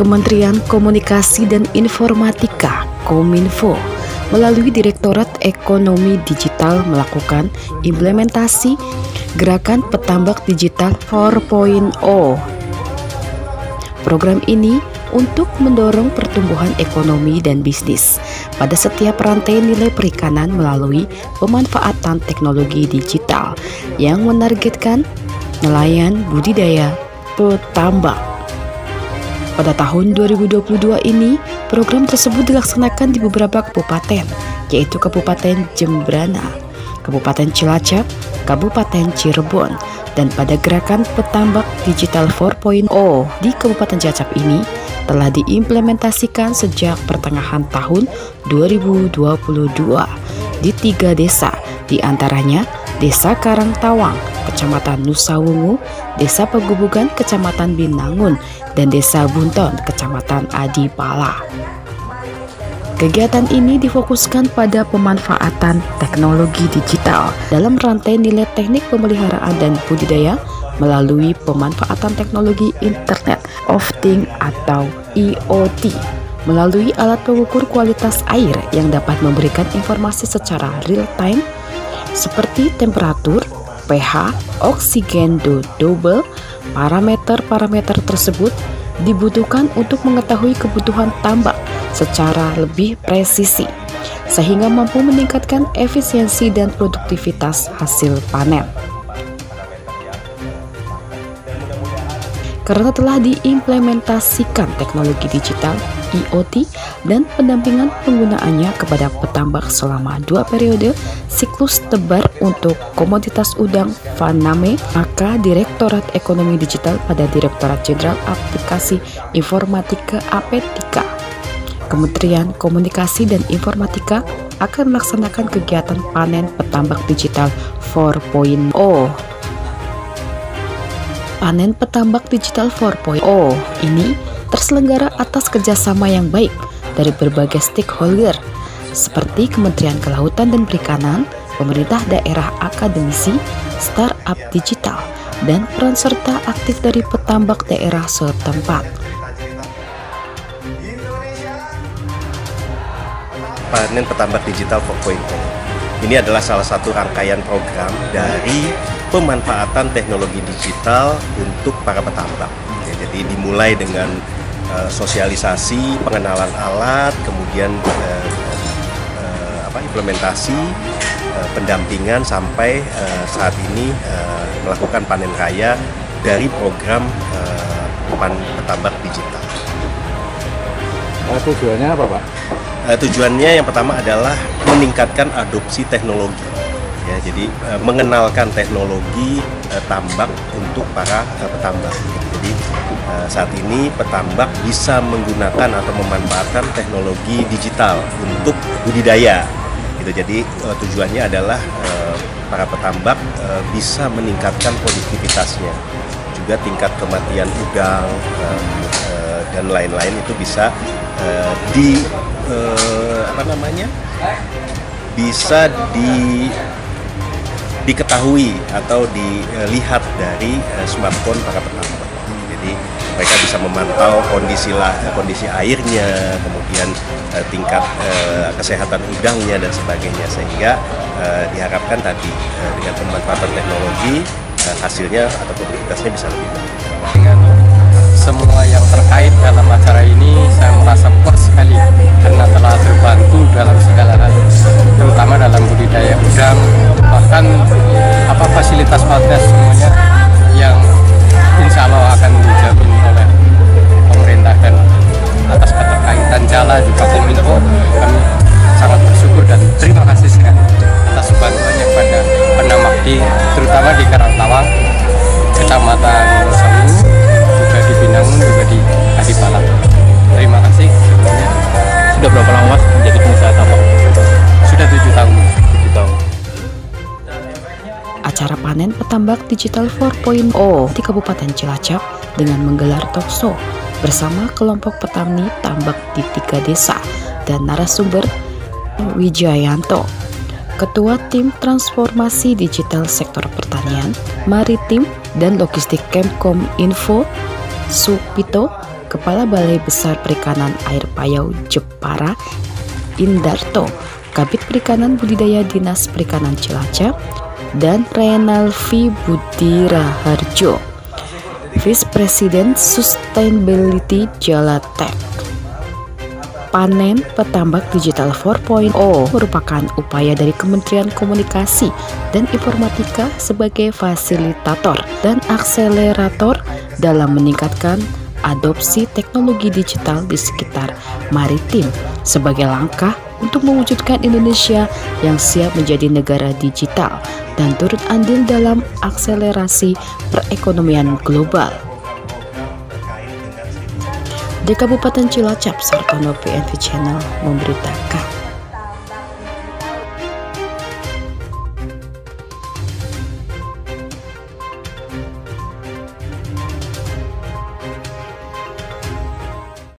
Kementerian Komunikasi dan Informatika Kominfo melalui Direktorat Ekonomi Digital melakukan implementasi Gerakan Petambak Digital 4.0. Program ini untuk mendorong pertumbuhan ekonomi dan bisnis pada setiap rantai nilai perikanan melalui pemanfaatan teknologi digital yang menargetkan nelayan budidaya petambak. Pada tahun 2022 ini, program tersebut dilaksanakan di beberapa kabupaten, yaitu Kabupaten Jembrana, Kabupaten Cilacap, Kabupaten Cirebon, dan pada gerakan petambak digital 4.0 di Kabupaten Cilacap ini telah diimplementasikan sejak pertengahan tahun 2022 di tiga desa, di antaranya Desa Karangtawang, Kecamatan Nusawungu, Desa Pegubugan, Kecamatan Binangun, dan Desa Bunton, Kecamatan Adipala. Kegiatan ini difokuskan pada pemanfaatan teknologi digital dalam rantai nilai teknik pemeliharaan dan budidaya melalui pemanfaatan teknologi Internet of Things atau IoT melalui alat pengukur kualitas air yang dapat memberikan informasi secara real time seperti temperatur, pH, oksigen do double, parameter-parameter tersebut dibutuhkan untuk mengetahui kebutuhan tambak secara lebih presisi, sehingga mampu meningkatkan efisiensi dan produktivitas hasil panen. Karena telah diimplementasikan teknologi digital IoT dan pendampingan penggunaannya kepada petambak selama dua periode siklus tebar untuk komoditas udang Vaname, maka Direktorat Ekonomi Digital pada Direktorat Jenderal Aplikasi Informatika Apetika Kementerian Komunikasi dan Informatika akan melaksanakan kegiatan panen petambak digital 4.0 Panen Petambak Digital 4.0 ini terselenggara atas kerjasama yang baik dari berbagai stakeholder seperti Kementerian Kelautan dan Perikanan, pemerintah daerah akademisi, startup digital, dan peran serta aktif dari petambak daerah setempat. Panen Petambak Digital 4.0 ini adalah salah satu rangkaian program dari pemanfaatan teknologi digital untuk para petambak. Ya, jadi dimulai dengan uh, sosialisasi, pengenalan alat, kemudian uh, uh, apa implementasi, uh, pendampingan sampai uh, saat ini uh, melakukan panen raya dari program uh, pan petambak digital. Uh, tujuannya apa, Pak? Uh, tujuannya yang pertama adalah meningkatkan adopsi teknologi ya jadi e, mengenalkan teknologi e, tambak untuk para e, petambak. Jadi e, saat ini petambak bisa menggunakan atau memanfaatkan teknologi digital untuk budidaya. Gitu jadi e, tujuannya adalah e, para petambak e, bisa meningkatkan produktivitasnya. Juga tingkat kematian udang e, e, dan lain-lain itu bisa e, di e, apa namanya? Bisa di diketahui atau dilihat dari uh, smartphone para petambak. Jadi mereka bisa memantau kondisi lah, kondisi airnya, kemudian uh, tingkat uh, kesehatan udangnya dan sebagainya sehingga uh, diharapkan tadi uh, dengan pemanfaatan teknologi uh, hasilnya atau produktivitasnya bisa lebih baik. Dengan semua yang terkait dalam acara ini saya merasa puas sekali acara panen petambak digital 4.0 di Kabupaten Cilacap dengan menggelar talkshow bersama kelompok petani tambak di tiga desa dan narasumber Wijayanto, Ketua Tim Transformasi Digital Sektor Pertanian, Maritim, dan Logistik Kemkom Info, Supito, Kepala Balai Besar Perikanan Air Payau Jepara Indarto, Kabit Perikanan Budidaya Dinas Perikanan Cilacap, dan Renalvi Budi Raharjo, Vice President Sustainability Jalatek. Panen Petambak Digital 4.0 merupakan upaya dari Kementerian Komunikasi dan Informatika sebagai fasilitator dan akselerator dalam meningkatkan adopsi teknologi digital di sekitar maritim sebagai langkah untuk mewujudkan Indonesia yang siap menjadi negara digital dan turut andil dalam akselerasi perekonomian global. Di Kabupaten Cilacap, Sartono PNV Channel memberitakan.